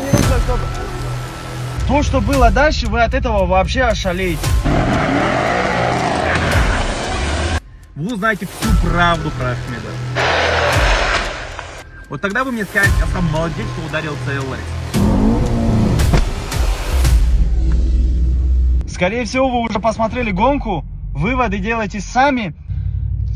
не нужно, чтобы... То, что было дальше, вы от этого вообще ошалеете. Вы узнаете всю правду про Ахмеда. Вот тогда вы мне скажете, я сам молодец, что ударил ЦЛС. Скорее всего, вы уже посмотрели гонку, выводы делаете сами.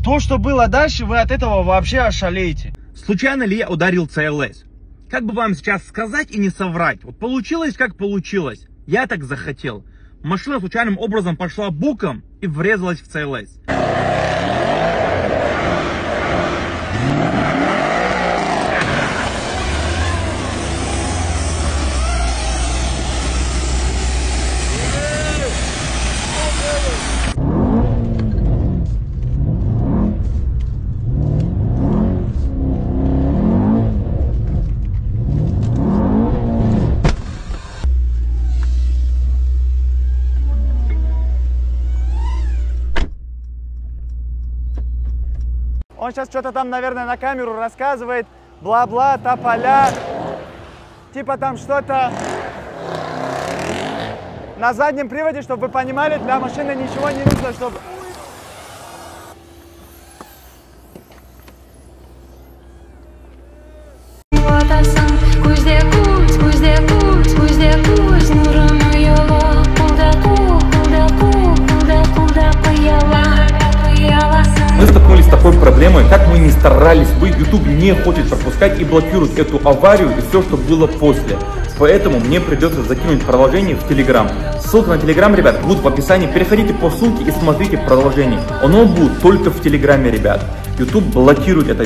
То, что было дальше, вы от этого вообще ошалеете. Случайно ли я ударил ЦЛС? Как бы вам сейчас сказать и не соврать? Вот получилось, как получилось. Я так захотел. Машина случайным образом пошла буком и врезалась в ЦЛС. Он сейчас что-то там, наверное, на камеру рассказывает. Бла-бла, тополя. Типа там что-то на заднем приводе, чтобы вы понимали, для машины ничего не нужно, чтобы... с такой проблемой, как мы не старались бы, YouTube не хочет пропускать и блокирует эту аварию и все, что было после. Поэтому мне придется закинуть продолжение в Telegram. Ссылка на Telegram, ребят, будет в описании. Переходите по ссылке и смотрите продолжение. Оно будет только в Телеграме, ребят. YouTube блокирует это